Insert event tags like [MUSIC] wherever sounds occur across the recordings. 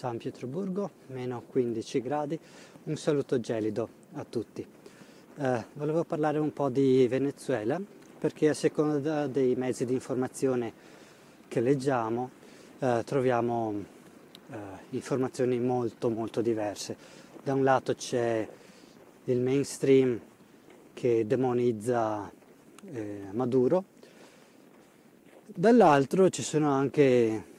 San Pietroburgo, meno 15 gradi. Un saluto gelido a tutti. Eh, volevo parlare un po' di Venezuela perché a seconda dei mezzi di informazione che leggiamo eh, troviamo eh, informazioni molto molto diverse. Da un lato c'è il mainstream che demonizza eh, Maduro, dall'altro ci sono anche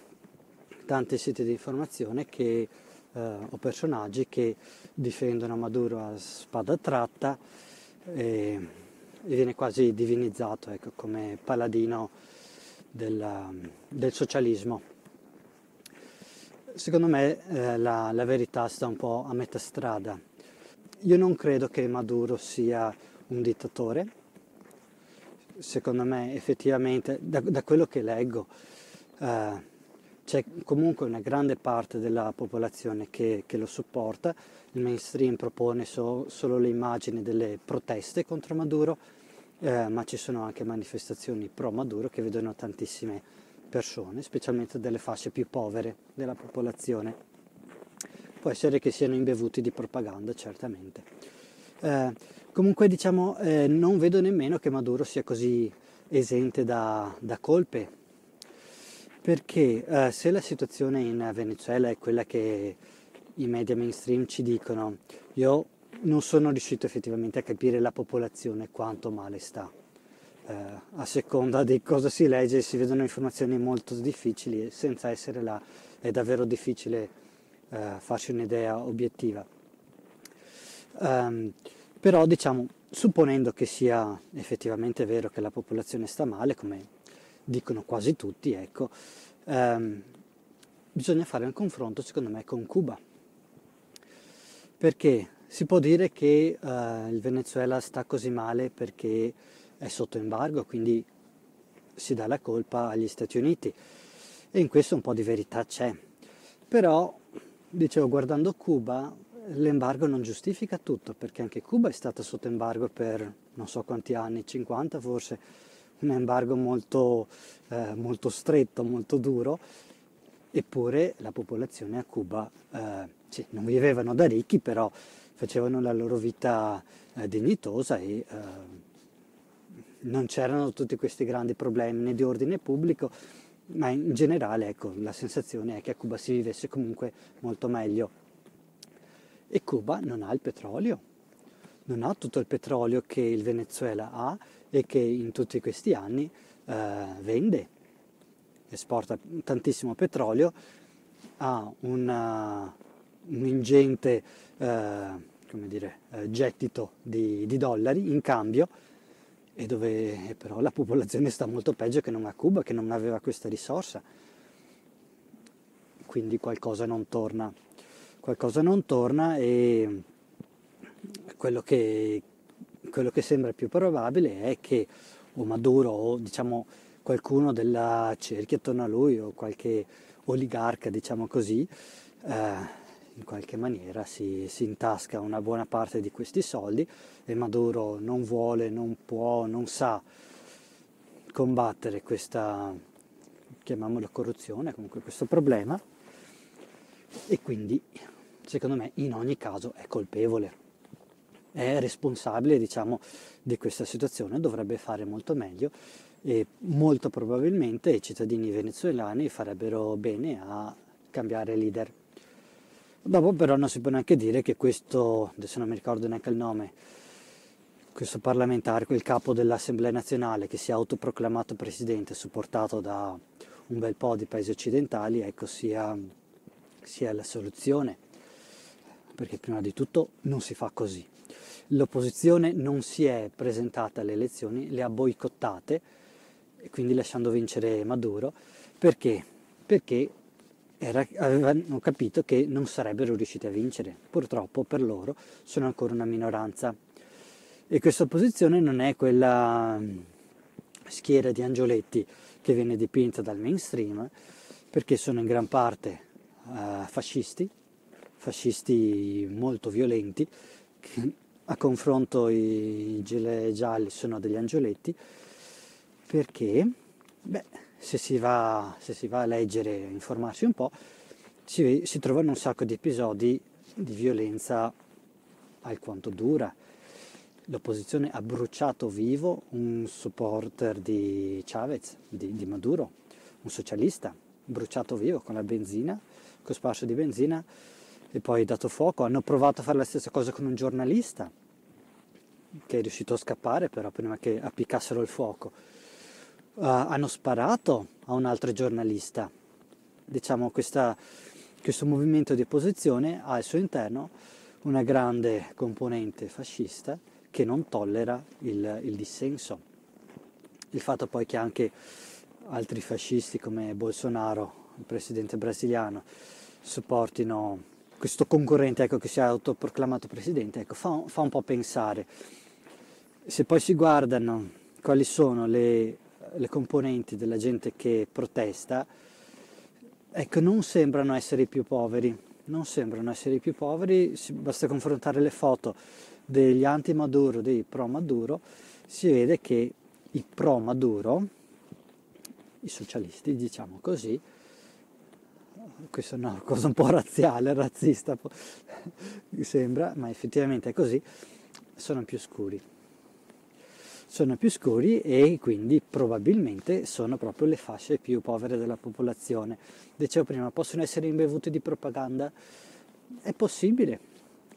tanti siti di informazione che, eh, o personaggi che difendono Maduro a spada tratta e, e viene quasi divinizzato ecco, come paladino della, del socialismo. Secondo me eh, la, la verità sta un po' a metà strada. Io non credo che Maduro sia un dittatore, secondo me effettivamente da, da quello che leggo eh, c'è comunque una grande parte della popolazione che, che lo supporta, il mainstream propone so, solo le immagini delle proteste contro Maduro, eh, ma ci sono anche manifestazioni pro Maduro che vedono tantissime persone, specialmente delle fasce più povere della popolazione. Può essere che siano imbevuti di propaganda, certamente. Eh, comunque diciamo, eh, non vedo nemmeno che Maduro sia così esente da, da colpe perché eh, se la situazione in Venezuela è quella che i media mainstream ci dicono, io non sono riuscito effettivamente a capire la popolazione quanto male sta. Eh, a seconda di cosa si legge si vedono informazioni molto difficili e senza essere là è davvero difficile eh, farci un'idea obiettiva. Um, però diciamo, supponendo che sia effettivamente vero che la popolazione sta male, come dicono quasi tutti, ecco, ehm, bisogna fare un confronto secondo me con Cuba. Perché si può dire che eh, il Venezuela sta così male perché è sotto embargo, quindi si dà la colpa agli Stati Uniti e in questo un po' di verità c'è. Però, dicevo, guardando Cuba, l'embargo non giustifica tutto, perché anche Cuba è stata sotto embargo per non so quanti anni, 50 forse, un embargo molto, eh, molto stretto, molto duro, eppure la popolazione a Cuba eh, sì, non vivevano da ricchi, però facevano la loro vita eh, dignitosa e eh, non c'erano tutti questi grandi problemi né di ordine pubblico, ma in generale ecco, la sensazione è che a Cuba si vivesse comunque molto meglio. E Cuba non ha il petrolio, non ha tutto il petrolio che il Venezuela ha e che in tutti questi anni eh, vende, esporta tantissimo petrolio, ha una, un ingente eh, dire, eh, gettito di, di, dollari in cambio e dove però la popolazione sta molto peggio che non a Cuba che non aveva questa risorsa. Quindi qualcosa non torna, qualcosa non torna e quello che, quello che sembra più probabile è che o Maduro o diciamo qualcuno della cerchia attorno a lui o qualche oligarca, diciamo così, eh, in qualche maniera si, si, intasca una buona parte di questi soldi e Maduro non vuole, non può, non sa combattere questa, chiamiamola corruzione, comunque questo problema. E quindi secondo me in ogni caso è colpevole è responsabile diciamo, di questa situazione, dovrebbe fare molto meglio e molto probabilmente i cittadini venezuelani farebbero bene a cambiare leader. Dopo però non si può neanche dire che questo, adesso non mi ricordo neanche il nome, questo parlamentare, quel capo dell'Assemblea nazionale che si è autoproclamato presidente, supportato da un bel po' di paesi occidentali, ecco sia, sia la soluzione, perché prima di tutto non si fa così l'opposizione non si è presentata alle elezioni, le ha boicottate, quindi lasciando vincere Maduro, perché? Perché era, avevano capito che non sarebbero riusciti a vincere. Purtroppo per loro sono ancora una minoranza. E questa opposizione non è quella mm, schiera di angioletti che viene dipinta dal mainstream, perché sono in gran parte uh, fascisti, fascisti molto violenti, che a confronto i gilet gialli sono degli angioletti perché beh, se, si va, se si va a leggere e informarsi un po' si, si trovano un sacco di episodi di violenza alquanto dura. L'opposizione ha bruciato vivo un supporter di Chavez, di, di Maduro, un socialista, bruciato vivo con la benzina, con sparso di benzina e poi dato fuoco. Hanno provato a fare la stessa cosa con un giornalista che è riuscito a scappare però prima che appiccassero il fuoco. Uh, hanno sparato a un altro giornalista. Diciamo questa, questo movimento di opposizione ha al suo interno una grande componente fascista che non tollera il, il dissenso. Il fatto poi che anche altri fascisti come Bolsonaro, il presidente brasiliano, supportino questo concorrente ecco, che si è autoproclamato presidente, ecco, fa, fa, un po' pensare. Se poi si guardano quali sono le, le componenti della gente che protesta, ecco, non sembrano essere i più poveri, non sembrano essere i più poveri, basta confrontare le foto degli anti-Maduro, dei pro-Maduro, si vede che i pro-Maduro, i socialisti diciamo così, questa [LAUGHS] è una cosa un po' razziale, razzista, mi sembra, ma effettivamente è così, sono più scuri. Sono più scuri e quindi probabilmente sono proprio le fasce più povere della popolazione. Dicevo prima, possono essere imbevuti di propaganda? È possibile,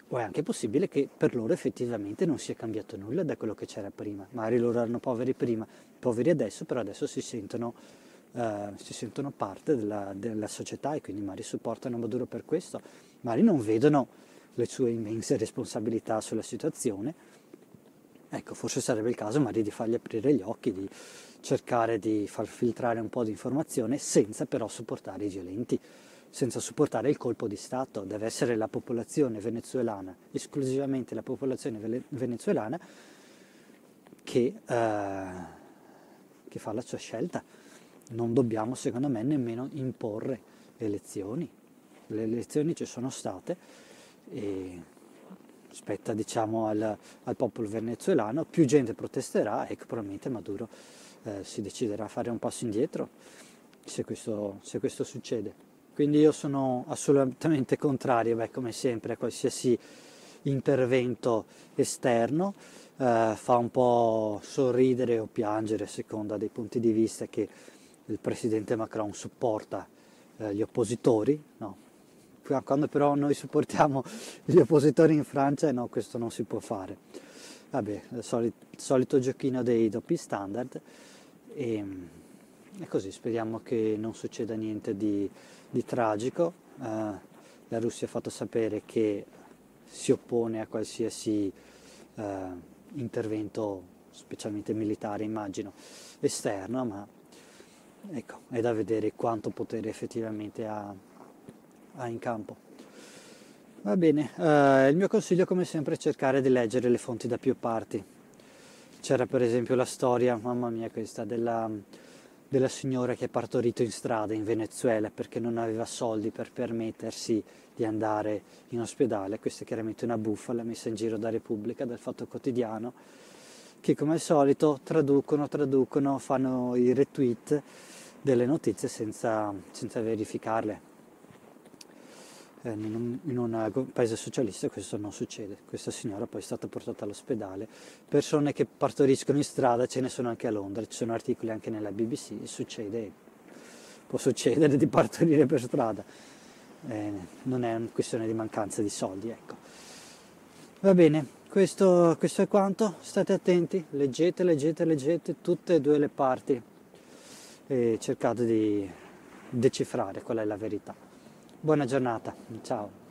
o è anche possibile che per loro effettivamente non sia cambiato nulla da quello che c'era prima. Magari loro erano poveri prima, poveri adesso, però adesso si sentono eh, si sentono parte della, della, società e quindi magari supportano Maduro per questo, magari non vedono le sue immense responsabilità sulla situazione. Ecco, forse sarebbe il caso magari di fargli aprire gli occhi, di cercare di far filtrare un po' di informazione senza però supportare i violenti, senza supportare il colpo di Stato. Deve essere la popolazione venezuelana, esclusivamente la popolazione venezuelana, che, eh, che fa la sua scelta non dobbiamo secondo me nemmeno imporre le elezioni. Le elezioni ci sono state e spetta diciamo al, al popolo venezuelano, più gente protesterà e probabilmente Maduro eh, si deciderà a fare un passo indietro se questo, se questo succede. Quindi io sono assolutamente contrario, beh, come sempre, a qualsiasi intervento esterno, eh, fa un po' sorridere o piangere a seconda dei punti di vista che il presidente Macron supporta eh, gli oppositori, no. Quando però noi supportiamo [LAUGHS] gli oppositori in Francia, no, questo non si può fare. Vabbè, il solito, solito giochino dei doppi standard e, e, così speriamo che non succeda niente di, di tragico. Uh, la Russia ha fatto sapere che si oppone a qualsiasi uh, intervento, specialmente militare, immagino, esterno, ma ecco, è da vedere quanto potere effettivamente ha, ha in campo. Va bene, uh, il mio consiglio come sempre è cercare di leggere le fonti da più parti. C'era per esempio la storia, mamma mia questa, della, della signora che ha partorito in strada in Venezuela perché non aveva soldi per permettersi di andare in ospedale. Questa è chiaramente una bufala messa in giro da Repubblica, dal Fatto Quotidiano, che come al solito traducono, traducono, fanno i retweet delle notizie senza, senza verificarle. Eh, in, un, in un paese socialista questo non succede. Questa signora poi è stata portata all'ospedale. Persone che partoriscono in strada ce ne sono anche a Londra, ci sono articoli anche nella BBC, succede, può succedere di partorire per strada. Eh, non è una questione di mancanza di soldi, ecco. Va bene, questo, questo è quanto, state attenti, leggete, leggete, leggete tutte e due le parti e cercate di decifrare qual è la verità. Buona giornata, ciao.